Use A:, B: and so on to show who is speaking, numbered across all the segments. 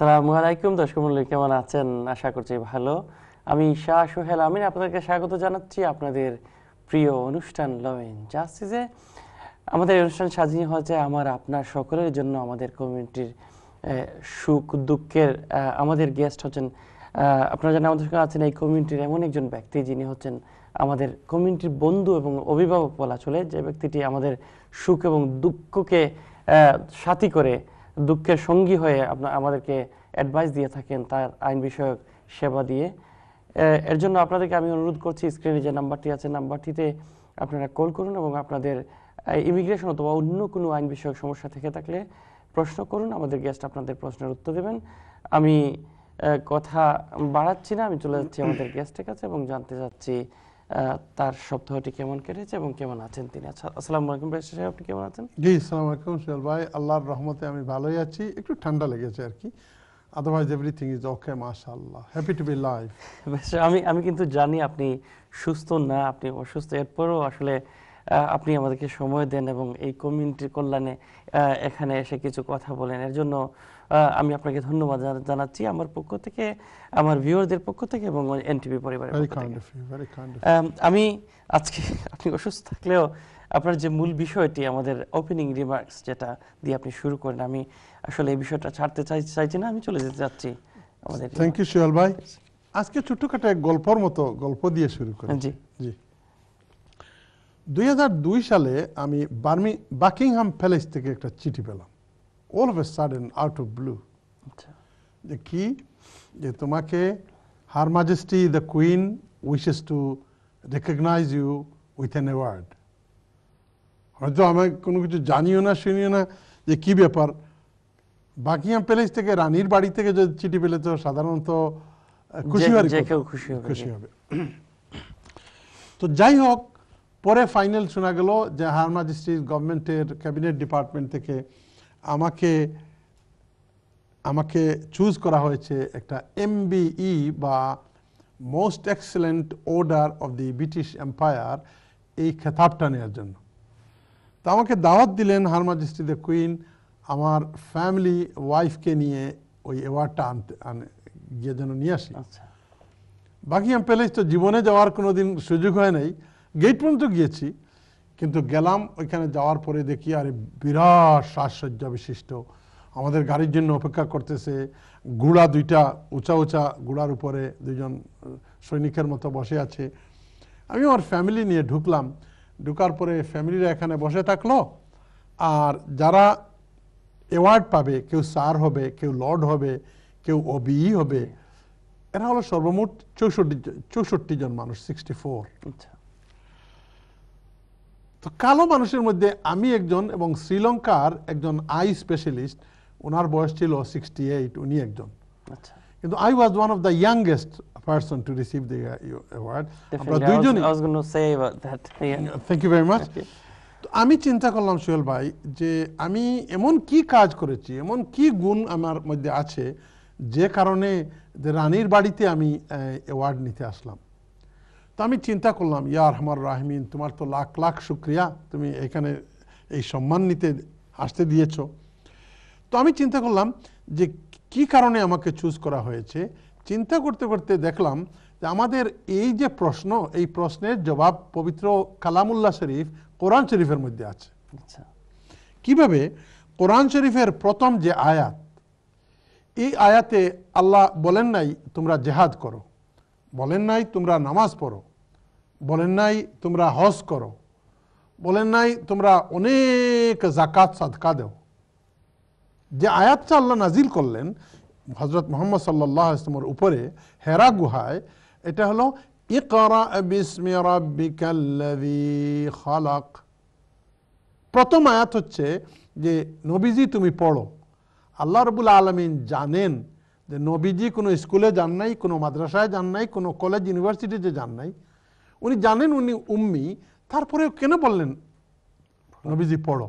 A: সালামু আলাইকুম, দর্শক মন্ডলী, কেমন আছেন? আশা করছি ভালো। আমি শাহ সোহেল আমিন, আপনাদেরকে স্বাগত জানাচ্ছি আপনাদের প্রিয় অনুষ্ঠান লভেন জাস্টিসে। আমাদের অনুষ্ঠান সাজিয়ে হয়েছে আমার, আপনার সকলের জন্য, আমাদের কমিউনিটির সুখ, দুঃখের আমাদের গেস্ট হচ্ছেন আপনারা জানেন আমাদের সঙ্গে আছেন এই কমিউনিটির এমন একজন ব্যক্তি যিনি হচ্ছেন আমাদের কমিউনিটির বন্ধু এবং অভিভাবক বলা চলে। যে ব্যক্তিটি আমাদের সুখ এবং দুঃখকে সাথী করে দুঃখের সঙ্গী হয়ে আপনার, আমাদেরকে অ্যাডভাইস দিয়ে থাকেন তার আইন বিষয়ক সেবা দিয়ে। এর জন্য আপনাদেরকে আমি অনুরোধ করছি স্ক্রিনে যে নাম্বারটি আছে, নাম্বারটিতে আপনারা কল করুন এবং আপনাদের ইমিগ্রেশন অথবা অন্য কোনো আইন বিষয়ক সমস্যা থেকে থাকলে প্রশ্ন করুন, আমাদের গেস্ট আপনাদের প্রশ্নের উত্তর দেবেন। আমি কথা বাড়াচ্ছি না, আমি চলে যাচ্ছি আমাদের গেস্টের কাছে এবং জানতে চাচ্ছি তার সপ্তাহটি কেমন কেটেছে এবং কেমন আছেন তিনি? আচ্ছা আসসালামু আলাইকুম ব্যারিস্টার সাহেব আপনি কেমন আছেন?
B: জি সালাম আলাইকুম সোহেল ভাই। আল্লাহর রহমতে আমি ভালোই আছি। একটু ঠান্ডা লেগেছে আর কি। আদারওয়াইজ এভরিথিং ইজ ওকে মাশাআল্লাহ। হ্যাপি টু বি লাইভ
A: আমি আমি কিন্তু জানি আপনি সুস্থ না আপনি অসুস্থ। এরপরও আসলে আপনি আমাদেরকে সময় দেন এবং এই কমিউনিটির কল্যাণে এখানে এসে কিছু কথা বলেন। এর জন্য আমি আপনাকে ধন্যবাদ জানাচ্ছি আমার পক্ষ থেকে আমার ভিউয়ারদের পক্ষ থেকে এবং এনটিভি পরিবারের আমি আজকে আপনি অসুস্থ থাকলেও আপনার যে মূল বিষয়টি আমাদের ওপেনিং রিমার্কস যেটা দিয়ে আপনি শুরু করেন আমি আসলে এই বিষয়টা ছাড়তে চাই চাইছি না আমি চলে যেতে চাচ্ছি আমাদের
B: থ্যাংক ইউ সোহেল ভাই। আজকে ছোট্টখাটো এক গল্পর মতো গল্প দিয়ে শুরু করি।
A: জি।
B: জি। দুই হাজার দুই সালে আমি বার্মি বাকিংহাম প্যালেস থেকে একটা চিঠি পেলাম। All of a sudden out of blue যে কি যে তোমাকে her majesty the queen wishes to recognise you with an award হয়তো আমি কোনো কিছু জানিও না শুনিও না যে কি ব্যাপার। বাকিয়াম প্যালেস থেকে রানীর বাড়ি থেকে যদি চিঠি পেলে তো সাধারণত খুশি
A: খুশি হবে,
B: তো যাই হোক পরে ফাইনাল শোনা গেল যে হার মাজিস্ট্রির গভর্নমেন্টের ক্যাবিনেট ডিপার্টমেন্ট থেকে আমাকে আমাকে চুজ করা হয়েছে একটা এমবিই বা most excellent order of the British Empire এই খেতাবটা নেওয়ার জন্য। তো আমাকে দাওয়াত দিলেন হার মাজিস্ট্রি দ্য কুইন আমার ফ্যামিলি ওয়াইফকে নিয়ে ওই অ্যাওয়ার্ডটা আনতে আনে- গিয়ে যেন নিয়ে আসি।
A: বাকি
B: আমি প্যালেস তো জীবনে যাওয়ার কোনো দিন সুযোগ হয় নাই। গেট পর্যন্ত গিয়েছি। কিন্তু গেলাম ওইখানে যাওয়ার পরে দেখি, আরে বিরাট সাজসজ্জা বিশিষ্ট। আমাদের গাড়ির জন্য অপেক্ষা করতেছে। গুড়া দুইটা, উঁচা উঁচা গুড়ার উপরে দুজন সৈনিকের মতো বসে আছে। আমি আমার ফ্যামিলি নিয়ে ঢুকলাম। ঢুকার পরে ফ্যামিলিরা এখানে বসে থাকল। আর যারা অ্যাওয়ার্ড পাবে, কেউ স্যার হবে, কেউ লর্ড হবে, কেউ ওবিই হবে, এরা হলো সর্বমোট চৌষট্টি চৌষট্টি জন মানুষ সিক্সটি ফোর
A: আচ্ছা।
B: তো কালো মানুষের মধ্যে আমি একজন এবং শ্রীলঙ্কার একজন আই স্পেশালিস্ট ওনার বয়স ছিল সিক্সটি এইট উনি একজন।
A: আচ্ছা।
B: কিন্তু I was one of the youngest person to receive the award আমরা দুইজনই. থ্যাংক ইউ ভেরি মাচ তো আমি চিন্তা করলাম সোহেল ভাই যে আমি এমন কি কাজ করেছি এমন কি গুণ আমার মধ্যে আছে যে কারণে রানীর বাড়িতে আমি অ্যাওয়ার্ড নিতে আসলাম। তো আমি চিন্তা করলাম ইয়ার আমার রাহমিন তোমার তো লাখ লাখ শুক্রিয়া তুমি এখানে এই সম্মান নিতে আসতে দিয়েছ। তো আমি চিন্তা করলাম যে কি কারণে আমাকে চুজ করা হয়েছে। চিন্তা করতে করতে দেখলাম যে আমাদের এই যে প্রশ্ন এই প্রশ্নের জবাব পবিত্র কালামুল্লাহ শরীফ কোরআন শরীফের মধ্যে আছে।
A: আচ্ছা।
B: কীভাবে? কোরআন শরীফের প্রথম যে আয়াত এই আয়াতে আল্লাহ বলেন নাই তোমরা জেহাদ করো। বলেন নাই তোমরা নামাজ পড়ো। বলেন নাই, তোমরা হজ করো। বলেন নাই, তোমরা অনেক জাকাত সাদকা দেও। যে আয়াতটা আল্লাহ নাজিল করলেন হজরত মোহাম্মদ সাল্লাহ ইসলামের উপরে হেরা গুহায়, এটা হলো খালাক। প্রথম আয়াত হচ্ছে যে, নবীজি তুমি পড়ো। আল্লাহ রবুল আলমিন জানেন যে, নবীজি কোনো স্কুলে যান নাই, কোনো মাদ্রাসায় যান নাই, কোনো কলেজ, ইউনিভার্সিটিতে যান নাই। উনি জানেন উনি উম্মি, তারপরেও কেন বললেন? নবীজি, পড়ো।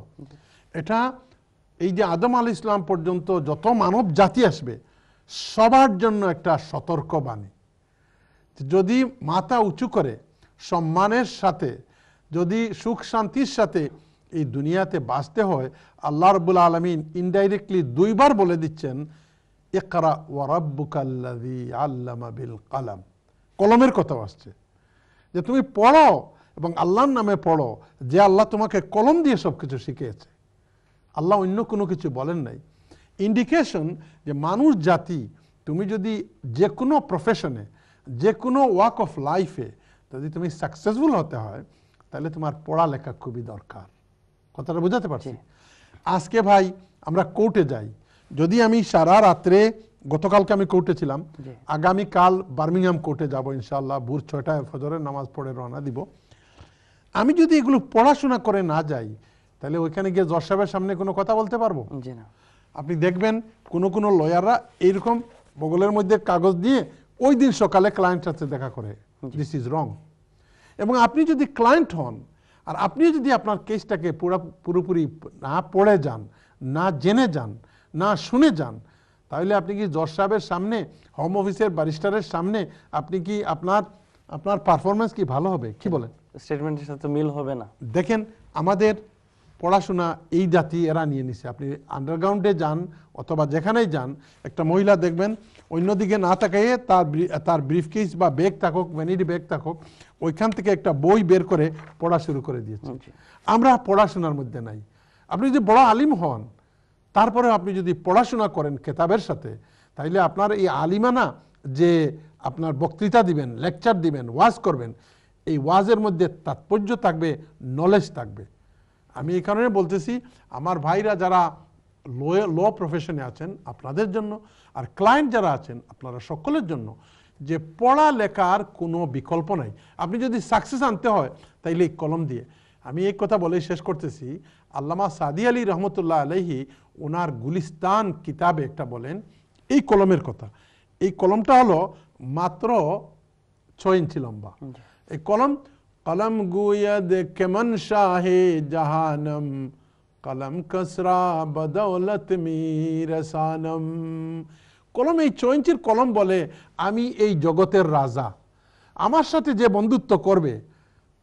B: এটা এই যে আদম আল ইসলাম পর্যন্ত যত মানব জাতি আসবে, সবার জন্য একটা সতর্ক বাণী যদি মাথা উঁচু করে সম্মানের সাথে, যদি সুখ শান্তির সাথে এই দুনিয়াতে বাঁচতে হয়, আল্লাহ রবুল আলমিন ইনডাইরেক্টলি দুইবার বলে দিচ্ছেন, ইকরা ওয়ারাব্বুকাল্লাযী আল্লামা বিল কালাম। কলমের কথা আসছে। যে তুমি পড়ো এবং আল্লাহর নামে পড়ো যে আল্লাহ তোমাকে কলম দিয়ে সব কিছু শিখিয়েছে। আল্লাহ অন্য কোনো কিছু বলেন নাই। ইন্ডিকেশন যে মানুষ জাতি তুমি যদি যে কোনো প্রফেশনে যে কোনো ওয়াক অফ লাইফে যদি তুমি সাকসেসফুল হতে হয় তাহলে তোমার পড়ালেখা খুবই দরকার। কথাটা বোঝাতে পারছি? আজকে ভাই আমরা কোর্টে যাই। যদি আমি সারা রাত্রে গতকালকে আমি কোর্টে ছিলাম।
A: জি।
B: আগামীকাল বার্মিংহাম কোর্টে যাব ইনশাল্লাহ ভোর ছয়টায় ফজরের নামাজ পড়ে রওনা দিব। আমি যদি এগুলো পড়াশোনা করে না যাই তাহলে ওইখানে গিয়ে জজ সাহেবের সামনে কোনো কথা বলতে পারব?
A: জি না।
B: আপনি দেখবেন কোনো কোনো লয়াররা এইরকম বগলের মধ্যে কাগজ দিয়ে ওই দিন সকালে ক্লায়েন্ট সাথে দেখা করে। দিস ইজ রং এবং আপনি যদি ক্লায়েন্ট হন আর আপনি যদি আপনার কেসটাকে পুরো পুরোপুরি না পড়ে যান না জেনে যান না শুনে যান তাহলে আপনি কি জজ সাহেবের সামনে হোম অফিসের ব্যারিস্টারের সামনে আপনি কি আপনার আপনার পারফরমেন্স কি ভালো হবে? কি বলেন?
A: স্টেটমেন্টের সাথে মিল হবে না।
B: দেখেন আমাদের পড়াশোনা এই জাতি এরা নিয়ে নিছে। আপনি আন্ডারগ্রাউন্ডে যান অথবা যেখানেই যান একটা মহিলা দেখবেন অন্যদিকে না তাকাইয়ে তার তার ব্রিফকেস বা ব্যাগ থাকুক ভ্যানিটি ব্যাগ থাকুক ওইখান থেকে একটা বই বের করে পড়া শুরু করে দিয়েছে। আমরা পড়াশোনার মধ্যে নাই। আপনি যদি বড় আলিম হন তারপরে আপনি যদি পড়াশোনা করেন কেতাবের সাথে, তাইলে আপনার এই আলিমানা যে আপনার বক্তৃতা দিবেন, লেকচার দিবেন, ওয়াজ করবেন, এই ওয়াজের মধ্যে তাৎপর্য থাকবে, নলেজ থাকবে। আমি এই কারণে বলতেছি, আমার ভাইরা যারা ল প্রফেশনে আছেন, আপনাদের জন্য, আর ক্লায়েন্ট যারা আছেন, আপনারা সকলের জন্য, যে পড়া লেখার কোনো বিকল্প নাই। আপনি যদি সাকসেস আনতে হয়, তাইলে এই কলম দিয়ে। আমি এই কথা বলে শেষ করতেছি। আল্লামা সাদি আলী রহমতুল্লাহ আলহি ওনার গুলিস্তান কিতাবে একটা বলেন এই কলমের কথা। এই কলমটা হলো মাত্র ছয় ইঞ্চি লম্বা। এই কলম কলম গুয়দ কেমন শাহে জাহানম কলম কসরা বদৌলত মিরসানম কলম এই ছয় ইঞ্চির কলম বলে আমি এই জগতের রাজা। আমার সাথে যে বন্ধুত্ব করবে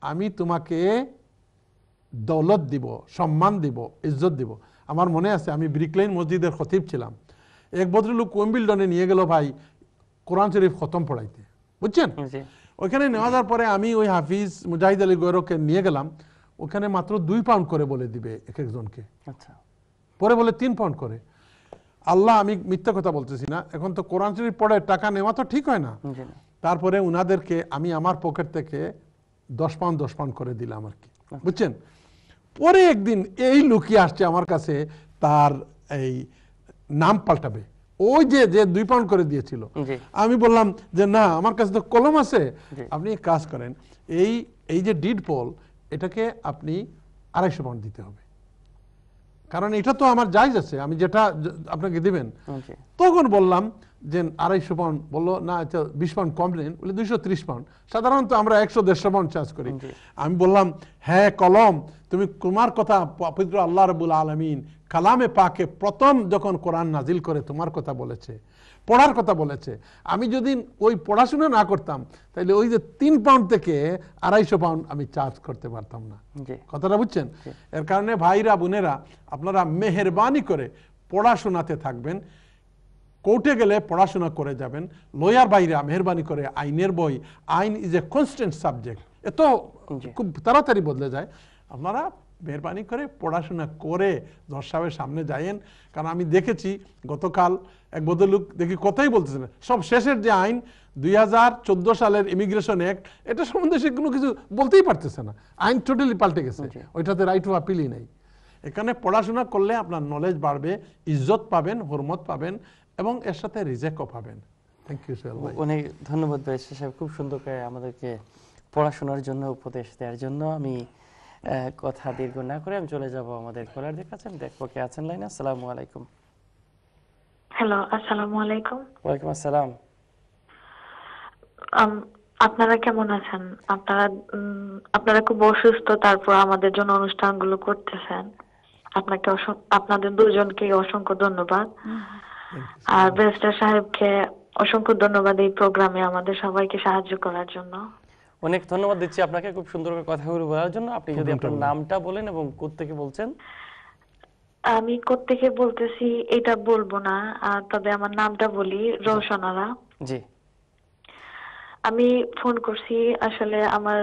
B: আমি তোমাকে দৌলত দিব সম্মান দিব ইজ্জত দিব। আমার মনে আছে আমি ব্রিকলাইন মসজিদের খতিব ছিলাম। এক ভদ্রলোক কোয়েম্বিলডনে নিয়ে গেল ভাই কোরআন শরীফ খতম পড়াইতে। বুঝছেন? ওইখানে নেওয়া যাওয়ার পরে আমি ওই হাফিজ মুজাহিদ আলী গৈরকে নিয়ে গেলাম। ওখানে মাত্র দুই পাউন্ড করে বলে দিবে এক একজনকে।
A: আচ্ছা।
B: পরে বলে তিন পাউন্ড করে। আল্লাহ আমি মিথ্যা কথা বলতেছি না। এখন তো কোরআন শরীফ পড়ে টাকা নেওয়া তো ঠিক হয় না। তারপরে উনাদেরকে আমি আমার পকেট থেকে দশ পাউন্ড দশ পাউন্ড করে দিলাম আর কি। বুঝছেন? পরে একদিন এই লুকি আসছে আমার কাছে তার এই নাম পাল্টাবে। ওই যে যে দুই পাউন্ড করে দিয়েছিল। আমি বললাম যে না আমার কাছে তো কলম আছে। আপনি কাজ করেন এই এই যে ডিড পল এটাকে আপনি আড়াইশো পাউন্ড দিতে হবে। কারণ এটা তো আমার জায়জ আছে আমি যেটা আপনাকে দিবেন। তখন বললাম যে আড়াইশো পাউন্ড বলল না আচ্ছা বিশ পাউন্ড কম নেন। বলে দুইশো ত্রিশ পাউন্ড। সাধারণত আমরা একশো দেড়শো পাউন্ড চার্জ করি। আমি বললাম হ্যাঁ কলম তুমি তোমার কথা পবিত্র আল্লাহ রবুল আলমিন কালামে পাকে প্রথম যখন কোরআন নাজিল করে তোমার কথা বলেছে পড়ার কথা বলেছে আমি যদি ওই পড়াশোনা না করতাম তাহলে ওই যে তিন পাউন্ড থেকে আড়াইশো পাউন্ড আমি চার্জ করতে পারতাম না। কথাটা বুঝছেন? এর কারণে ভাইরা বোনেরা আপনারা মেহরবানি করে পড়াশোনাতে থাকবেন। কোর্টে গেলে পড়াশোনা করে যাবেন লয়ার বাইরে মেহরবানি করে আইনের বই আইন ইজ এ কনস্ট্যান্ট সাবজেক্ট এত খুব তাড়াতাড়ি বদলে যায়। আপনারা মেহরবানি করে পড়াশোনা করে দর্শাবের সামনে যায়েন কারণ আমি দেখেছি গতকাল এক ভদ্রলোক দেখি কথাই বলতেছে না। সব শেষের যে আইন দুই হাজার চোদ্দ সালের ইমিগ্রেশন অ্যাক্ট এটা সম্বন্ধে সে কোনো কিছু বলতেই পারতেছে না। আইন টোটালি পাল্টে গেছে। ওইটাতে রাইট টু আপিলই নেই। এখানে পড়াশোনা করলে আপনার নলেজ বাড়বে ইজ্জত পাবেন হরমত পাবেন এবং এর সাথে রিজেক্টও পাবেন। থ্যাংক ইউ সোহেল ভাই
A: অনেক ধন্যবাদ ব্যারিস্টার সাহেব। খুব সুন্দর করে আমাদেরকে পড়াশোনার জন্য উপদেশ দেওয়ার জন্য আমি কথা দীর্ঘ না করে আমি চলে যাব আমাদের কলারদের কাছে দেখব কে আছেন লাইনে। আসসালামু আলাইকুম।
C: হ্যালো আসসালামু আলাইকুম।
A: ওয়ালাইকুম আসসালাম।
C: আম, আপনারা কেমন আছেন? আপনারা উম, আপনারা খুব অসুস্থ তারপর আমাদের জন্য অনুষ্ঠানগুলো করতেছেন। আপনাকে আপনাদের দুজনকে অসংখ্য ধন্যবাদ। আর ব্যারিস্টার সাহেবকে অসংখ্য ধন্যবাদ এই প্রোগ্রামে আমাদের সবাইকে সাহায্য করার জন্য।
A: অনেক ধন্যবাদ দিচ্ছি আপনাকে খুব সুন্দর করে কথাগুলো বলার জন্য। আপনি যদি আপনার নামটা বলেন এবং কোথেকে বলছেন।
C: আমি কোত্থেকে বলতেছি এটা বলব না তবে আমার নামটা বলি রোশনারা
A: জি।
C: আমি ফোন করছি আসলে আমার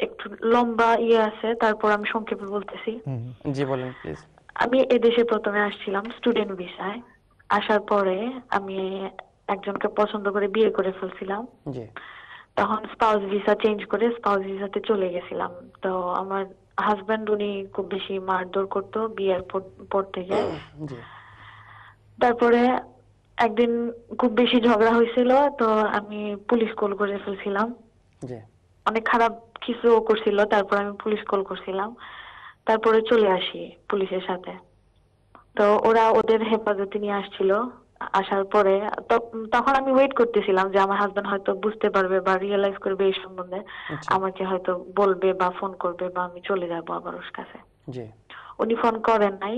C: একটু লম্বা ইয়ে আছে তারপর আমি সংক্ষেপে বলতেছি।
A: জি বলেন প্লিজ
C: আমি এদেশে প্রথমে আসছিলাম স্টুডেন্ট ভিসায় আসার পরে আমি একজনকে পছন্দ করে বিয়ে করে ফেলছিলাম। তখন স্পাউস ভিসা চেঞ্জ করে স্পাউস ভিসাতে চলে গেছিলাম। তো আমার হাজবেন্ড উনি খুব বেশি মারধর করতো বিয়ের পর- পর থেকে। তারপরে একদিন খুব বেশি ঝগড়া হয়েছিল তো আমি পুলিশ কল করে ফেলছিলাম। অনেক খারাপ কিছু করছিল তারপর আমি পুলিশ কল করছিলাম। তারপরে চলে আসি পুলিশের সাথে। তো ওরা ওদের হেফাজতে নিয়ে আসছিল আসার পরে। তখন আমি ওয়েট করতেছিলাম যে আমার হাজবেন্ড হয়তো বুঝতে পারবে বা রিয়েলাইজ করবে এই সম্বন্ধে।
A: আচ্ছা।
C: আমাকে হয়তো বলবে বা ফোন করবে বা আমি চলে যাব আবার ওর কাছে। উনি ফোন করেন নাই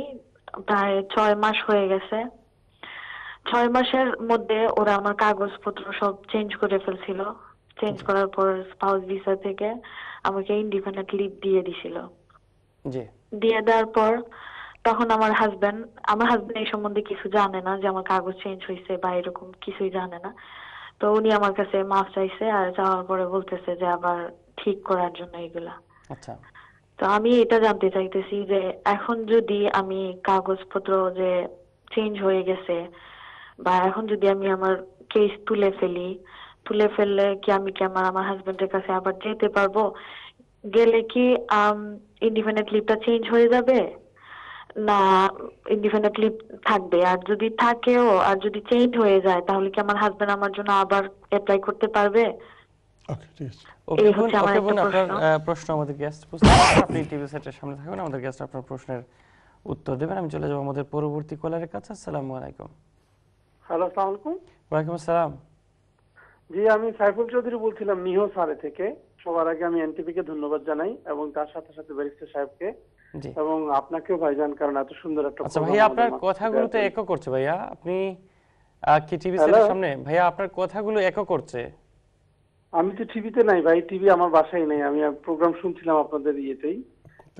C: প্রায় ছয় মাস হয়ে গেছে। ছয় মাসের মধ্যে ওরা আমার কাগজপত্র সব চেঞ্জ করে ফেলছিল। চেঞ্জ করার পর স্পাউস ভিসা থেকে আমাকে ইন্ডিপেন্ডেন্ট লিভ দিয়ে দিছিল। দিয়ে দেওয়ার পর তখন আমার হাজবেন্ড আমার হাজবেন্ড এই সম্বন্ধে কিছু জানে না যে আমার কাগজ চেঞ্জ হয়েছে বা এরকম কিছুই জানে না। তো উনি আমার কাছে মাফ চাইছে আর যাওয়ার পরে বলতেছে যে আবার ঠিক করার জন্য এগুলা।
A: আচ্ছা।
C: তো আমি এটা জানতে চাইতেছি যে এখন যদি আমি কাগজপত্র যে চেঞ্জ হয়ে গেছে বা এখন যদি আমি আমার কেস তুলে ফেলি তুলে ফেললে কি আমি কি আমার আমার হাজবেন্ডের কাছে আবার যেতে পারব? গেলে কি ইন্ডিপেন্ডেন্ট লিভটা চেঞ্জ হয়ে যাবে? না ইন্ডিপেন্ডেন্ট লিভ থাকবে। আর যদি থাকেও আর যদি চেঞ্জ হয়ে যায় তাহলে কি আমার হাজবেন্ড আমার জন্য আবার অ্যাপ্লাই করতে পারবে? প্রশ্ন।
A: আমাদের গেস্ট আপনি টিভি সেটের সামনে থাকবেন। আমাদের গেস্ট আপনার প্রশ্নের উত্তর দেবেন। আমি চলে যাব আমাদের পরবর্তী কলারের কাছে। আসসালামু আলাইকুম।
D: হ্যালো আসসালামু আলাইকুম।
A: ওয়ালাইকুম আসসালাম।
D: জি আমি সাইফুল চৌধুরী বলছিলাম নিহো সারে থেকে। সবার আগে আমি এনটিপি কে ধন্যবাদ জানাই এবং তার সাথে সাথে ব্যারিস্টার সাহেবকে
A: জি।
D: এবং আপনাকেও ভাইজান কারণ এত সুন্দর একটা
A: আচ্ছা ভাইয়া আপনার কথাগুলো তো একো করছে ভাইয়া। আপনি কি টিভি? সেটের সামনে? ভাইয়া আপনার কথাগুলো একো করছে।
D: আমি তো টিভিতে নাই ভাই টিভি আমার বাসায় নেই। আমি প্রোগ্রাম শুনছিলাম আপনাদের ইয়েতেই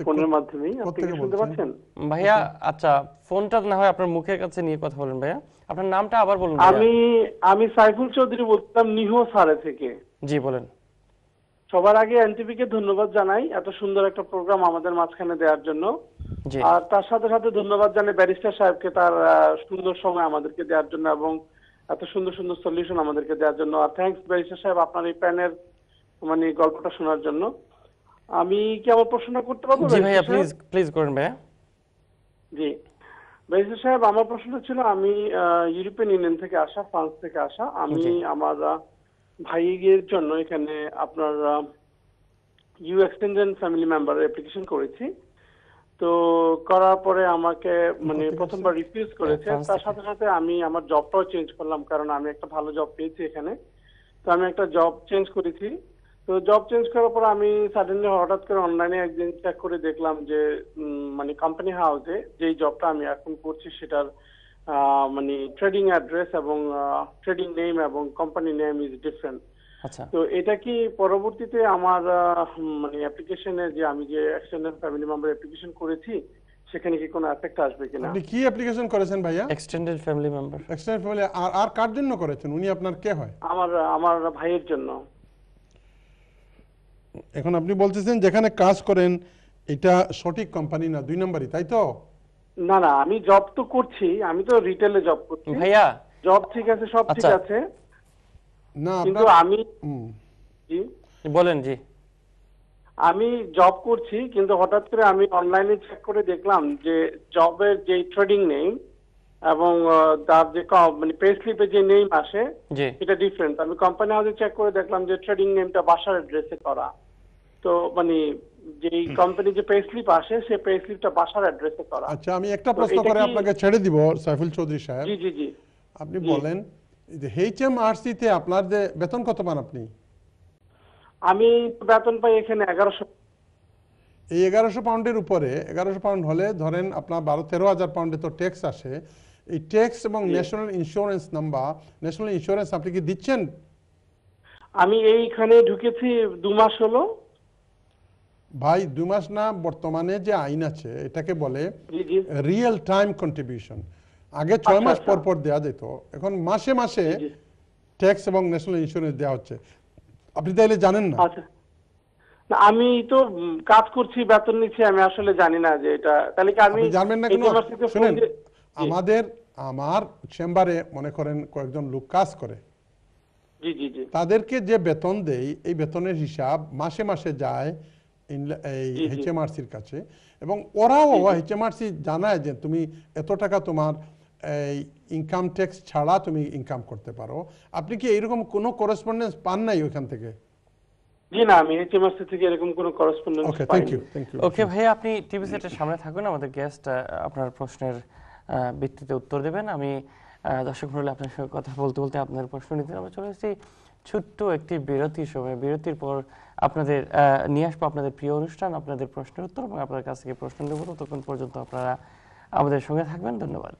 D: ফোনের মাধ্যমেই। আপনি কি শুনতে পাচ্ছেন?
A: ভাইয়া আচ্ছা ফোনটা না হয় আপনার মুখের কাছে নিয়ে কথা বলেন ভাইয়া। আপনার নামটা আবার বলুন
D: আমি আমি সাইফুল চৌধুরী বলতাম নিহো সারে থেকে।
A: জি বলেন।
D: সবার আগে এনটিপি কে ধন্যবাদ জানাই এত সুন্দর একটা প্রোগ্রাম আমাদের মাঝখানে দেওয়ার জন্য। আর তার সাথে সাথে ধন্যবাদ জানাই ব্যারিস্টার সাহেবকে তার সুন্দর সময় আমাদেরকে দেওয়ার জন্য এবং এত সুন্দর সুন্দর সলিউশন আমাদেরকে দেওয়ার জন্য। আর থ্যাঙ্কস ব্যারিস্টার সাহেব আপনার এই প্যানের মানে গল্পটা শোনার জন্য। আমি কি আমার প্রশ্নটা করতে পারব
A: জি ভাইয়া প্লিজ প্লিজ করেন ভাইয়া।
D: জি। ব্যারিস্টার সাহেব আমার প্রশ্নটা ছিল আমি ইউরোপিয়ান ইউনিয়ন থেকে আসা ফ্রান্স থেকে আসা। আমি আমার ভাইয়ের জন্য এখানে আপনার EU extension family member application করেছি। তো করার পরে আমাকে মানে প্রথমবার রিফিউজ করেছে। তার সাথে সাথে আমি আমার জবটাও চেঞ্জ করলাম কারণ আমি একটা ভালো জব পেয়েছি এখানে। তো আমি একটা জব চেঞ্জ করেছি। তো জব চেঞ্জ করার পর আমি সাডেনলি হঠাৎ করে অনলাইনে একদিন চেক করে দেখলাম যে মানে কোম্পানি হাউসে যেই জবটা আমি এখন করছি সেটার মানে ট্রেডিং অ্যাড্রেস এবং ট্রেডিং নেম এবং কোম্পানি নেম ইজ ডিফারেন্ট
A: আচ্ছা।
D: তো এটা কি পরবর্তীতে আমার মানে অ্যাপ্লিকেশনে যে আমি যে এক্সটেন্ডেড ফ্যামিলি মেম্বার অ্যাপ্লিকেশন করেছি সেখানে কি কোনো এফেক্ট আসবে কিনা?
B: আপনি কি অ্যাপ্লিকেশন করেছেন ভাইয়া?
A: Extended family member
B: extend family আর আর কার জন্য করেছেন? উনি আপনার কে হয়?
D: আমার আমার ভাইয়ের জন্য।
B: এখন আপনি বলতেছেন যেখানে কাজ করেন এটা সঠিক কোম্পানি না দুই নম্বরই তাই তো?
D: না না আমি জব তো করছি আমি তো রিটেলে জব করছি।
A: ভাইয়া
D: জব ঠিক আছে সব ঠিক
A: আচ্ছা।
D: আছে।
B: না
D: কিন্তু আমি জি।
A: বলেন জি।
D: আমি জব করছি কিন্তু হঠাৎ করে আমি অনলাইনে চেক করে দেখলাম যে জবের যে ট্রেডিং নেম এবং তার যে মানে পে স্লিপে যে নেম আসে এটা ডিফারেন্ট আমি কোম্পানি হাউসে চেক করে দেখলাম যে ট্রেডিং নেমটা বাসার অ্যাড্রেসে করা। তো মানে যেই কোম্পানি যে পে স্লিপ আসে সেই পে স্লিপটা বাসার অ্যাড্রেসে করা।
B: আচ্ছা আমি একটা প্রশ্ন করে আপনাকে ছেড়ে দিব সাইফুল চৌধুরী সাহেব।
D: জি জি জি।
B: আপনি বলেন যে এইচ এম আর তে আপনার যে বেতন কত পান আপনি?
D: আমি বেতন পাই এখানে এগারোশো।
B: এই এগারোশো পাউন্ডের উপরে এগারোশো পাউন্ড হলে ধরেন আপনার বারো তেরো হাজার পাউন্ডে তো ট্যাক্স আসে। এই ট্যাক্স এবং national insurance number national insurance আপনি কি দিচ্ছেন?
D: আমি এইখানে ঢুকেছি দু মাস হলো।
B: ভাই দুই মাস না বর্তমানে যে আইন আছে এটাকে বলে রিয়েল টাইম কন্ট্রিবিউশন আগে ছয়
D: আচ্ছা,
B: মাস
D: আচ্ছা।
B: পর পর দেওয়া যেত। এখন মাসে মাসে ট্যাক্স এবং ন্যাশনাল ইন্স্যুরেন্স দেওয়া হচ্ছে। আপনি তাইলে জানেন না?
D: আচ্ছা। আমি তো কাজ করছি বেতন নিচ্ছি আমি আসলে জানি না যে এটা তাহলে কি আমি
B: জানবেন না কেন শুনেন আমাদের আমার চেম্বারে মনে করেন কয়েকজন লোক কাজ করে। তাদেরকে যে বেতন দেই এই বেতনের হিসাব মাসে মাসে যায় এই। এইচএমআরসির কাছে। এবং ওরাও এইচএমআরসি জানায় যে তুমি এত টাকা তোমার এই ইনকাম ট্যাক্স ছাড়া তুমি ইনকাম করতে পারো। আপনি কি এইরকম কোনো করেসপন্ডেন্স পান নাই ওইখান থেকে?
D: জি না আমি এইচএমআরসি থেকে এরকম কোনো correspondence
B: okay thank you thank you
A: okay ভাইয়া আপনি টিভি সেটের সামনে থাকুন আমাদের গেস্ট আপনার প্রশ্নের ভিত্তিতে উত্তর দেবেন। আমি দর্শক মন্ডলী আপনার সঙ্গে কথা বলতে বলতে আপনার প্রশ্ন নিতে আমরা চলে এসেছি ছোট্ট একটি বিরতির সময়। বিরতির পর আপনাদের নিয়ে আসব আপনাদের প্রিয় অনুষ্ঠান, আপনাদের প্রশ্নের উত্তর এবং আপনার কাছ থেকে প্রশ্ন নেব। ততক্ষণ পর্যন্ত আপনারা আমাদের সঙ্গে থাকবেন। ধন্যবাদ।